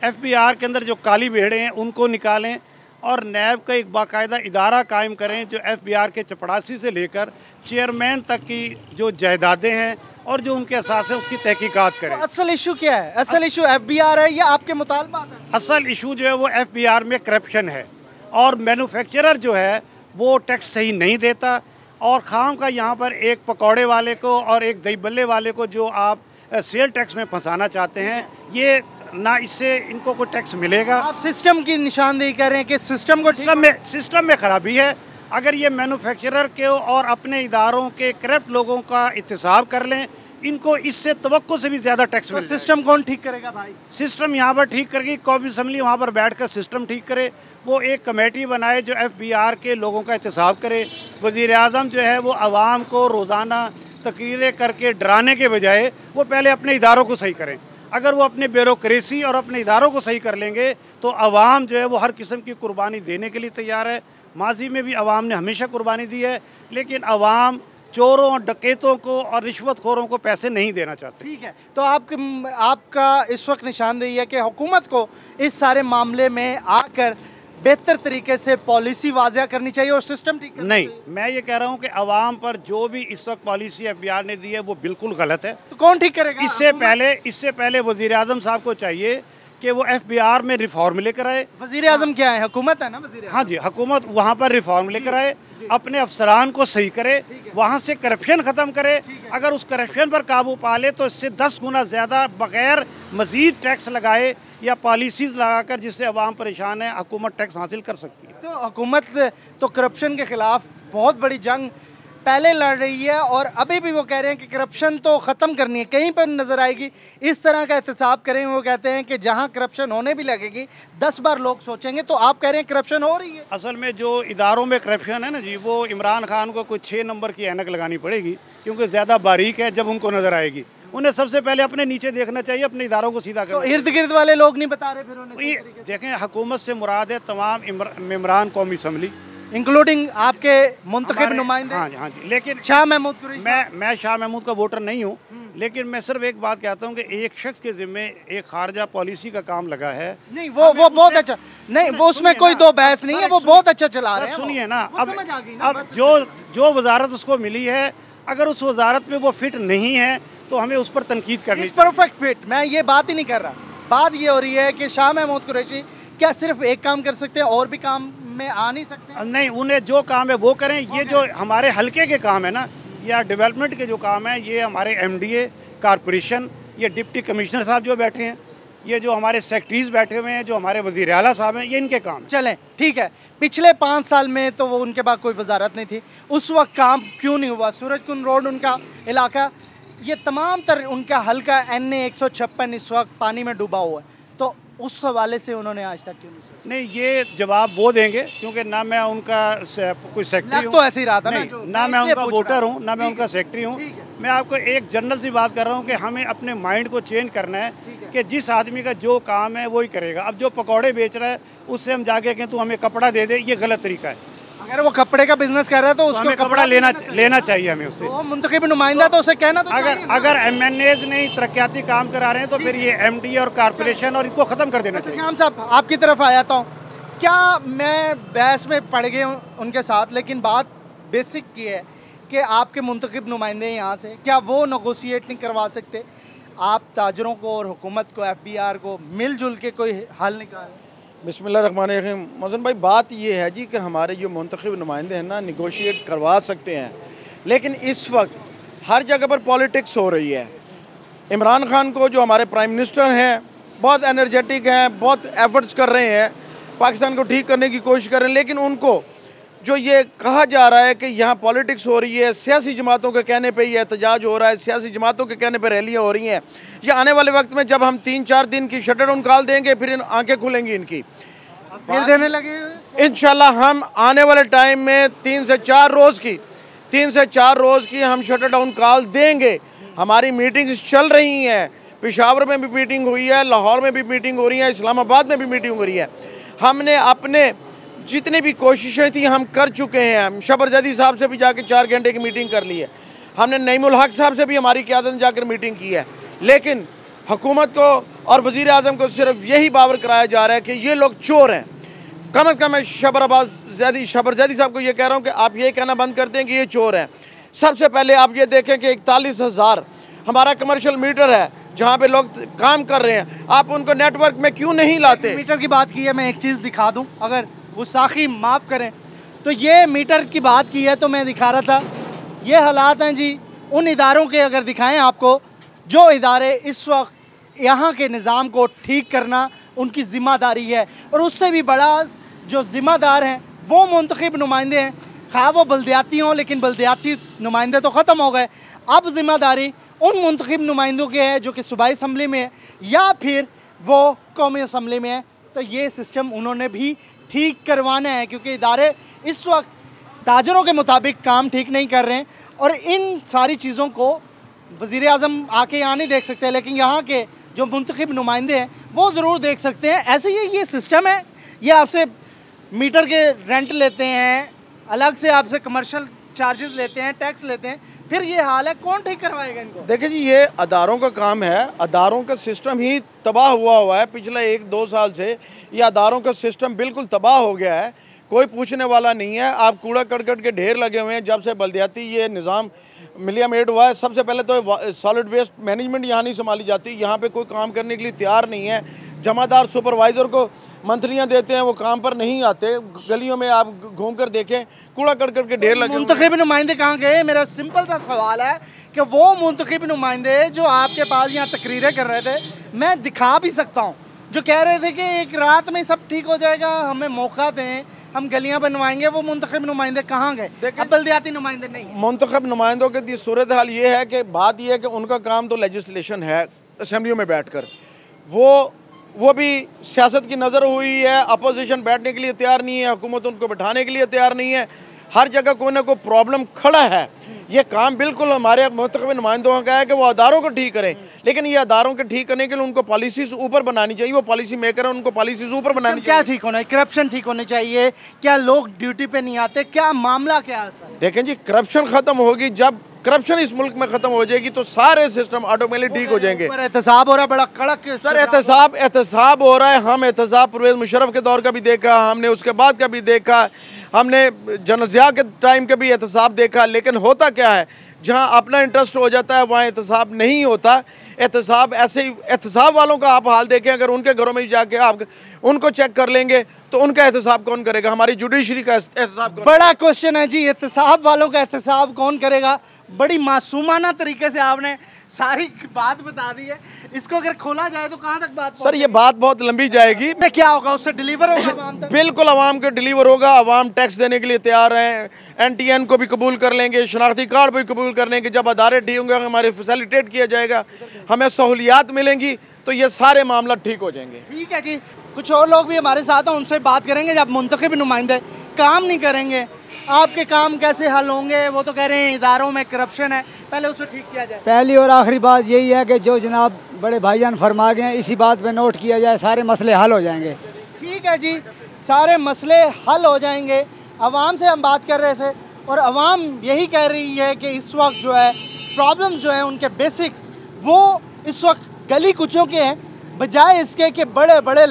ایف بی آر کے اندر جو کالی بھیڑیں ہیں، ان کو نکالیں۔ اور نیب کا ایک باقاعدہ ادارہ قائم کریں جو ایف بی آر کے چپڑاسی سے لے کر چیئرمین تک کی جو جائیدادیں ہیں اور جو ان کے اساس ہیں اس کی تحقیقات کریں۔ اصل ایشو کیا ہے؟ اصل ایشو ایف بی آر ہے یا آپ کے مطالبات ہیں؟ اصل ایشو جو ہے وہ ایف بی آر میں کرپشن ہے۔ اور مینوفیکچرر جو ہے وہ ٹیکس صحیح نہیں دیتا۔ اور خام کا یہاں پر ایک پکوڑے والے کو اور ایک دہی بلے والے کو جو آپ سیل ٹیکس میں پھنسانا چاہتے ہیں یہ نہ اس سے ان کو کوئی ٹیکس ملے گا۔ آپ سسٹم کی نشاندہی کر رہے ہیں کہ سسٹم کو سسٹم میں سسٹم میں خرابی ہے۔ اگر یہ مینوفیکچرر کے اور اپنے اداروں کے کرپٹ لوگوں کا احتساب کر لیں ان کو اس سے توقع سے بھی زیادہ ٹیکس مل جائے۔ سسٹم کون ٹھیک کرے گا بھائی؟ سسٹم یہاں پر ٹھیک کر گئی قومی اسمبلی وہاں پر بیٹھ کر سسٹم ٹھیک کرے۔ وہ ایک کمیٹی بنائے جو ایف بی آر کے لوگوں کا احتساب کرے۔ وزیر اعظم جو ہے وہ عوام کو روزانہ تقریریں کر کے ڈرانے کے بجائے وہ پہلے اپنے اداروں کو صحیح کریں۔ اگر وہ اپنے بیوروکریسی اور اپنے اداروں کو صحیح کر لیں گے، تو عوام جو ہے وہ ہر قسم کی قربانی دینے کے لیے تیار ہے۔ ماضی میں بھی عوام نے ہمیشہ قربانی دی ہے، لیکن عوام چوروں، ڈکیتوں کو اور رشوت خوروں کو پیسے نہیں دینا چاہتے۔ ٹھیک ہے، تو آپ آپ کا اس وقت نشاندہی ہے کہ حکومت کو اس سارے معاملے میں آ کر بہتر طریقے سے پالیسی واضح کرنی چاہیے اور سسٹم ٹھیک نہیں میں یہ کہہ رہا ہوں کہ عوام پر جو بھی اس وقت پالیسی ایف بی آر نے دی ہے وہ بالکل غلط ہے۔ تو کون ٹھیک کرے گا؟ اس سے پہلے اس سے پہلے وزیراعظم صاحب کو چاہیے کہ وہ ایف بی آر میں ریفارم لے کر آئے۔ وزیر اعظم کیا ہے؟ حکومت ہے نا وزیر ہاں جی حکومت وہاں پر ریفارم لے کر آئے جی، جی۔ اپنے افسران کو صحیح کرے وہاں سے کرپشن ختم کرے۔ اگر اس کرپشن پر قابو پا لے تو اس سے دس گنا زیادہ بغیر مزید ٹیکس لگائے یا پالیسیز لگا کر جس سے عوام پریشان ہے حکومت ٹیکس حاصل کر سکتی ہے۔ تو حکومت تو کرپشن کے خلاف بہت بڑی جنگ پہلے لڑ رہی ہے اور ابھی بھی وہ کہہ رہے ہیں کہ کرپشن تو ختم کرنی ہے کہیں پر نظر آئے گی۔ اس طرح کا احتساب کریں وہ کہتے ہیں کہ جہاں کرپشن ہونے بھی لگے گی دس بار لوگ سوچیں گے تو آپ کہہ رہے ہیں کرپشن ہو رہی ہے۔ اصل میں جو اداروں میں کرپشن ہے نا جی وہ عمران خان کو کوئی چھ نمبر کی اینک لگانی پڑے گی کیونکہ زیادہ باریک ہے جب ان کو نظر آئے گی۔ انہیں سب سے پہلے اپنے نیچے دیکھنا چاہیے اپنے اداروں کو سیدھا کرنا ارد گرد والے لوگ نہیں بتا رہے پھر انہیں دیکھیں حکومت سے مراد ہے تمام ممران قومی اسمبلی۔ انکلوڈنگ آپ کے منتخب نمائندے لیکن شاہ محمود میں میں شاہ محمود کا ووٹر نہیں ہوں لیکن میں صرف ایک بات کہتا ہوں کہ ایک شخص کے ذمہ ایک خارجہ پالیسی کا کام لگا ہے نہیں وہ بہت اچھا نہیں وہ اس میں کوئی دو بحث نہیں ہے وہ بہت اچھا چلا رہے ہیں سنیے نا اب جو وزارت اس کو ملی ہے اگر اس وزارت میں وہ فٹ نہیں ہے تو ہمیں اس پر تنقید کرنی پرفیکٹ فٹ میں یہ بات ہی نہیں کر رہا بات یہ ہو رہی ہے کہ شاہ محمود قریشی کیا صرف ایک کام کر سکتے ہیں اور بھی کام میں آ نہیں سکتے؟ نہیں انہیں جو کام ہے وہ کریں۔ یہ جو ہمارے حلقے کے کام ہے نا یا ڈیولپمنٹ کے جو کام ہیں یہ ہمارے ایم ڈی اے کارپوریشن یہ ڈپٹی کمشنر صاحب جو بیٹھے ہیں یہ جو ہمارے سیکٹریز بیٹھے ہوئے ہیں جو ہمارے وزیر اعلیٰ صاحب ہیں یہ ان کے کام چلیں ٹھیک ہے۔ پچھلے پانچ سال میں تو وہ ان کے بعد کوئی وزارت نہیں تھی۔ اس وقت کام کیوں نہیں ہوا؟ سورج کن روڈ ان کا علاقہ یہ تمام تر ان کا حلقہ این اے ایک سو چھپن اس وقت پانی میں ڈوبا ہوا ہے۔ تو اس حوالے سے انہوں نے آج تک کیوں نہیں نہیں یہ جواب وہ دیں گے کیونکہ نہ میں ان کا کوئی سیکٹری ہوں۔ تو ایسے ہی رہا تھا نہ میں ان کا ووٹر ہوں۔ نہ میں ان کا سیکٹری ہوں۔ میں آپ کو ایک جنرل سی بات کر رہا ہوں کہ ہمیں اپنے مائنڈ کو چینج کرنا ہے۔ کہ جس آدمی کا جو کام ہے وہی کرے گا۔ اب جو پکوڑے بیچ رہا ہے اس سے ہم جا کے کہیں تو ہمیں کپڑا دے دے یہ غلط طریقہ ہے۔ اگر وہ کپڑے کا بزنس کر رہا ہے تو اس کو کپڑا لینا لینا چاہیے۔ ہمیں اسے۔ منتخب نمائندہ تو اسے کہنا تو اگر اگر ایم این ایز نہیں ترقیاتی کام کرا رہے ہیں تو جی۔ پھر یہ ایم ڈی اور کارپوریشن اور ان کو ختم کر دینا چاہیے۔ شام صاحب آپ کی طرف آیا تھا۔ ہوں کیا میں بحث میں پڑ گئے ان کے ساتھ لیکن بات بیسک کی ہے کہ آپ کے منتخب نمائندے یہاں سے۔ کیا وہ نگوسیٹ نہیں کروا سکتے؟ آپ تاجروں کو اور حکومت کو ایف بی آر کو مل جل کے کوئی حل نکالیں بسم اللہ الرحمن الرحیم۔ مزن بھائی، بات یہ ہے جی کہ ہمارے جو منتخب نمائندے ہیں نا نگوشیٹ کروا سکتے ہیں۔ لیکن اس وقت ہر جگہ پر پالیٹکس ہو رہی ہے۔ عمران خان کو جو ہمارے پرائم منسٹر ہیں، بہت انرجیٹک ہیں، بہت ایفرٹس کر رہے ہیں۔ پاکستان کو ٹھیک کرنے کی کوشش کر رہے ہیں، لیکن ان کو جو یہ کہا جا رہا ہے کہ یہاں پولیٹکس ہو رہی ہے سیاسی جماعتوں کے کہنے پہ یہ احتجاج ہو رہا ہے سیاسی جماعتوں کے کہنے پہ ریلیاں ہو رہی ہیں۔ یہ آنے والے وقت میں جب ہم تین چار دن کی شٹر انکال دیں گے پھر آنکھیں کھلیں گی ان کی۔ دینے لگے انشاءاللہ ہم آنے والے ٹائم میں تین سے چار روز کی تین سے چار روز کی ہم شٹر ڈاؤن کال دیں گے۔ ہماری میٹنگز چل رہی ہیں۔ پشاور میں بھی میٹنگ ہوئی ہے لاہور میں بھی میٹنگ ہو رہی ہے اسلام آباد میں بھی میٹنگ ہو رہی ہے ہم نے اپنے جتنی بھی کوششیں تھیں ہم کر چکے ہیں۔ ہم شبرزدی صاحب سے بھی جا کے چار گھنٹے کی میٹنگ کر لی ہے۔ ہم نے نعیم الحق صاحب سے بھی ہماری قیادت جا کر میٹنگ کی ہے۔ لیکن حکومت کو اور وزیر اعظم کو صرف یہی باور کرایا جا رہا ہے کہ یہ لوگ چور ہیں۔ کم از کم میں شبر عباس زیدی شبر زیدی صاحب کو یہ کہہ رہا ہوں کہ آپ یہ کہنا بند کر دیں کہ یہ چور ہیں۔ سب سے پہلے آپ یہ دیکھیں کہ اکتالیس ہزار ہمارا کمرشل میٹر ہے جہاں پہ لوگ کام کر رہے ہیں۔ آپ ان کو نیٹ ورک میں کیوں نہیں لاتے؟ میٹر کی بات کی ہے، میں ایک چیز دکھا دوں۔ اگر گستاخی معاف کریں۔ تو یہ میٹر کی بات کی ہے تو میں دکھا رہا تھا۔ یہ حالات ہیں جی ان اداروں کے اگر دکھائیں آپ کو، جو ادارے اس وقت یہاں کے نظام کو ٹھیک کرنا ان کی ذمہ داری ہے۔ اور اس سے بھی بڑا جو ذمہ دار ہیں، وہ منتخب نمائندے ہیں۔ خواہ وہ بلدیاتی ہوں، لیکن بلدیاتی نمائندے تو ختم ہو گئے۔ اب ذمہ داری ان منتخب نمائندوں کے ہے جو کہ صوبائی اسمبلی میں ہے یا پھر وہ قومی اسمبلی میں ہے تو یہ سسٹم انہوں نے بھی ٹھیک کروانا ہے کیونکہ ادارے اس وقت تاجروں کے مطابق کام ٹھیک نہیں کر رہے ہیں اور ان ساری چیزوں کو وزیر اعظم آ کے یہاں نہیں دیکھ سکتے، لیکن یہاں کے جو منتخب نمائندے ہیں وہ ضرور دیکھ سکتے ہیں۔ ایسے ہی یہ سسٹم ہے، یہ آپ سے میٹر کے رینٹ لیتے ہیں، الگ سے آپ سے کمرشل چارجز لیتے ہیں، ٹیکس لیتے ہیں۔ پھر یہ حال ہے، کون ٹھیک کروائے گا ان کو؟ دیکھیں جی یہ اداروں کا کام ہے۔ اداروں کا سسٹم ہی تباہ ہوا ہوا ہے۔ پچھلے ایک دو سال سے یہ اداروں کا سسٹم بالکل تباہ ہو گیا ہے۔ کوئی پوچھنے والا نہیں ہے۔ آپ کوڑا کڑکٹ کے ڈھیر لگے ہوئے ہیں۔ جب سے بلدیاتی یہ نظام ملیا میڈ ہوا ہے، سب سے پہلے تو سالڈ ویسٹ مینجمنٹ یہاں نہیں سنبھالی جاتی۔ یہاں پہ کوئی کام کرنے کے لیے تیار نہیں ہے۔ جمع دار سپروائزر کو منتھلیاں دیتے ہیں، وہ کام پر نہیں آتے۔ گلیوں میں آپ گھوم کر دیکھیں کوڑا کڑکٹ کے ڈھیر لگے ہوئے منتخب نمائندے کہاں گئے میرا سمپل سا سوال ہے کہ وہ منتخب نمائندے جو آپ کے پاس یہاں تقریریں کر رہے تھے میں دکھا بھی سکتا ہوں۔ جو کہہ رہے تھے کہ ایک رات میں سب ٹھیک ہو جائے گا ہمیں موقع دیں ہم گلیاں بنوائیں گے وہ منتخب نمائندے کہاں گئے؟ اب بلدیاتی نمائندے نہیں ہیں۔ منتخب نمائندوں کے دی صورتحال یہ ہے کہ بات یہ ہے کہ ان کا کام تو لیجسلیشن ہے اسمبلیوں میں بیٹھ کر۔ وہ وہ بھی سیاست کی نظر ہوئی ہے اپوزیشن بیٹھنے کے لیے تیار نہیں ہے حکومت ان کو بٹھانے کے لیے تیار نہیں ہے۔ ہر جگہ کوئی نہ کوئی پرابلم کھڑا ہے۔ یہ کام بالکل ہمارے منتخب نمائندوں کا ہے کہ وہ اداروں کو ٹھیک کریں۔ لیکن یہ اداروں کے ٹھیک کرنے کے لیے ان کو پالیسیز اوپر بنانی چاہیے۔ وہ پالیسی میکر ہیں ان کو پالیسیز اوپر بنانی کیا ٹھیک ہونا ہے؟ کرپشن ٹھیک ہونے چاہیے۔ کیا لوگ ڈیوٹی پہ نہیں آتے؟ کیا معاملہ کیا ہے دیکھیں جی کرپشن ختم ہوگی جب کرپشن اس ملک میں ختم ہو جائے گی تو سارے سسٹم آٹومیٹک ٹھیک ہو جائیں گے۔ احتساب ہو رہا ہے بڑا کڑک سر احتساب احتساب ہو رہا ہے۔ ہم احتساب پرویز مشرف کے دور کا بھی دیکھا ہم نے اس کے بعد کا بھی دیکھا ہم نے ضیاء کے ٹائم کا بھی احتساب دیکھا۔ لیکن ہوتا کیا ہے؟ جہاں اپنا انٹرسٹ ہو جاتا ہے وہاں احتساب نہیں ہوتا۔ احتساب ایسے ہی احتساب والوں کا آپ حال دیکھیں اگر ان کے گھروں میں جا کے آپ ان کو چیک کر لیں گے تو ان کا احتساب کون کرے گا؟ ہماری جوڈیشری کا احتساب کون بڑا کوشچن ہے جی احتساب والوں کا احتساب کون کرے گا؟ بڑی معصومانہ طریقے سے آپ نے ساری بات بتا دی ہے۔ اس کو اگر کھولا جائے تو کہاں تک بات سر یہ بات بہت لمبی جائے گی۔ میں کیا ہوگا؟ اس سے ڈیلیور ہوگا عوام تک؟ بالکل عوام کے ڈیلیور ہوگا۔ عوام ٹیکس دینے کے لیے تیار ہیں۔ این ٹی این کو بھی قبول کر لیں گے۔ شناختی کارڈ بھی قبول کر لیں گے۔ جب ادارے ٹھیک ہوں گے ہمارے فیسیلیٹیٹ کیا جائے گا۔ ہمیں سہولیات ملیں گی۔ تو یہ سارے معاملہ ٹھیک ہو جائیں گے۔ ٹھیک ہے جی۔ کچھ اور لوگ بھی ہمارے ساتھ ہیں ان سے بات کریں گے۔ جب منتخب نمائندے کام نہیں کریں گے آپ کے کام کیسے حل ہوں گے؟ وہ تو کہہ رہے ہیں اداروں میں کرپشن ہے۔ پہلے اسے ٹھیک کیا جائے۔ پہلی اور آخری بات یہی ہے کہ جو جناب بڑے بھائی جان فرما گئے ہیں اسی بات پہ نوٹ کیا جائے سارے مسئلے حل ہو جائیں گے۔ ٹھیک ہے جی سارے مسئلے حل ہو جائیں گے۔ عوام سے ہم بات کر رہے تھے اور عوام یہی کہہ رہی ہے کہ اس وقت جو ہے پرابلمز جو ہیں ان کے بیسکس وہ اس وقت گلی کچوں کے ہیں۔ بجائے اس کے کہ بڑے بڑے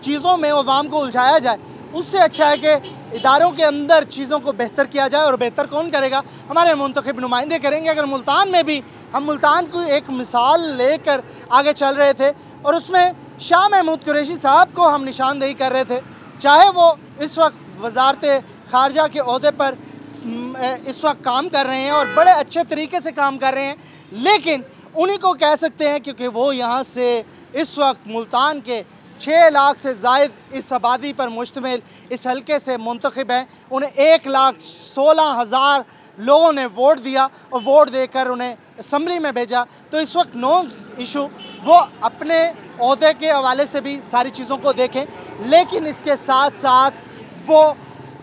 چیزوں میں عوام کو الجھایا جائے۔ اس سے اچھا ہے کہ اداروں کے اندر چیزوں کو بہتر کیا جائے اور بہتر کون کرے گا؟ ہمارے منتخب نمائندے کریں گے۔ اگر ملتان میں بھی ہم ملتان کو ایک مثال لے کر آگے چل رہے تھے اور اس میں شاہ محمود قریشی صاحب کو ہم نشاندہی کر رہے تھے، چاہے وہ اس وقت وزارت خارجہ کے عہدے پر اس وقت کام کر رہے ہیں اور بڑے اچھے طریقے سے کام کر رہے ہیں، لیکن انہی کو کہہ سکتے ہیں کیونکہ وہ یہاں سے اس وقت ملتان کے چھ لاکھ سے زائد اس آبادی پر مشتمل اس حلقے سے منتخب ہیں۔ انہیں ایک لاکھ سولہ ہزار لوگوں نے ووٹ دیا اور ووٹ دے کر انہیں اسمبلی میں بھیجا۔ تو اس وقت نو ایشو، وہ اپنے عہدے کے حوالے سے بھی ساری چیزوں کو دیکھیں۔ لیکن اس کے ساتھ ساتھ وہ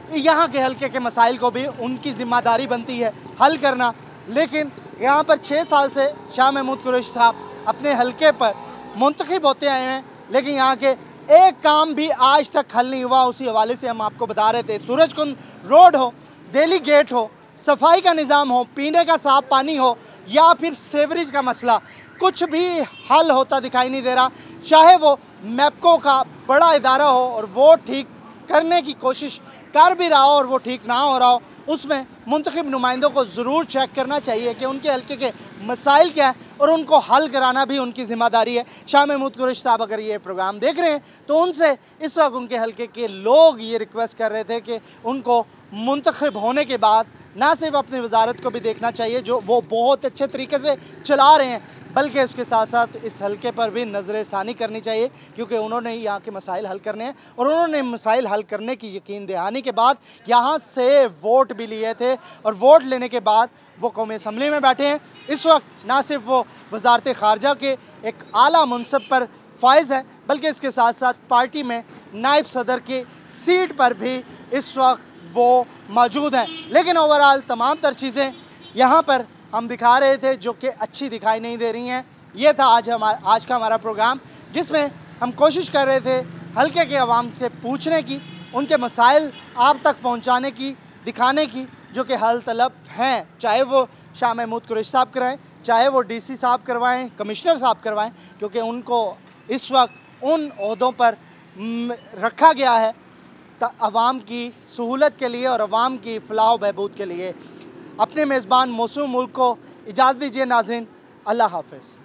یہاں کے حلقے کے مسائل کو بھی ان کی ذمہ داری بنتی ہے حل کرنا۔ لیکن یہاں پر چھ سال سے شاہ محمود قریش صاحب اپنے حلقے پر منتخب ہوتے آئے ہیں۔ لیکن یہاں کے ایک کام بھی آج تک حل نہیں ہوا، اسی حوالے سے ہم آپ کو بتا رہے تھے، سورج کند روڈ ہو، دہلی گیٹ ہو، صفائی کا نظام ہو، پینے کا صاف پانی ہو، یا پھر سیوریج کا مسئلہ، کچھ بھی حل ہوتا دکھائی نہیں دے رہا۔ چاہے وہ میپکو کا بڑا ادارہ ہو اور وہ ٹھیک کرنے کی کوشش کر بھی رہا ہو اور وہ ٹھیک نہ ہو رہا ہو، اس میں منتخب نمائندوں کو ضرور چیک کرنا چاہیے کہ ان کے حلقے کے مسائل کیا ہیں اور ان کو حل کرانا بھی ان کی ذمہ داری ہے۔ شاہ محمود قریش صاحب اگر یہ پروگرام دیکھ رہے ہیں تو ان سے اس وقت ان کے حلقے کے لوگ یہ ریکویسٹ کر رہے تھے کہ ان کو منتخب ہونے کے بعد نہ صرف اپنی وزارت کو بھی دیکھنا چاہیے جو وہ بہت اچھے طریقے سے چلا رہے ہیں، بلکہ اس کے ساتھ ساتھ اس حلقے پر بھی نظر ثانی کرنی چاہیے، کیونکہ انہوں نے یہاں کے مسائل حل کرنے ہیں۔ اور انہوں نے مسائل حل کرنے کی یقین دہانی کے بعد یہاں سے ووٹ بھی لیے تھے۔ اور ووٹ لینے کے بعد وہ قومی اسمبلی میں بیٹھے ہیں۔ اس وقت نہ صرف وہ وزارت خارجہ کے ایک اعلیٰ منصب پر فائز ہیں، بلکہ اس کے ساتھ ساتھ پارٹی میں نائب صدر کی سیٹ پر بھی اس وقت وہ موجود ہیں۔ لیکن اوورال تمام تر چیزیں یہاں پر ہم دکھا رہے تھے جو کہ اچھی دکھائی نہیں دے رہی ہیں۔ یہ تھا آج ہمارا آج کا ہمارا پروگرام، جس میں ہم کوشش کر رہے تھے حلقے کے عوام سے پوچھنے کی، ان کے مسائل آپ تک پہنچانے کی، دکھانے کی، جو کہ حل طلب ہیں۔ چاہے وہ شاہ محمود قریش صاحب کرائیں، چاہے وہ ڈی سی صاحب کروائیں، کمشنر صاحب کروائیں، کیونکہ ان کو اس وقت ان عہدوں پر رکھا گیا ہے۔ عوام کی سہولت کے لیے اور عوام کی فلاح و بہبود کے لیے۔ اپنے میزبان موسم ملک کو اجازت دیجیے ناظرین، اللہ حافظ۔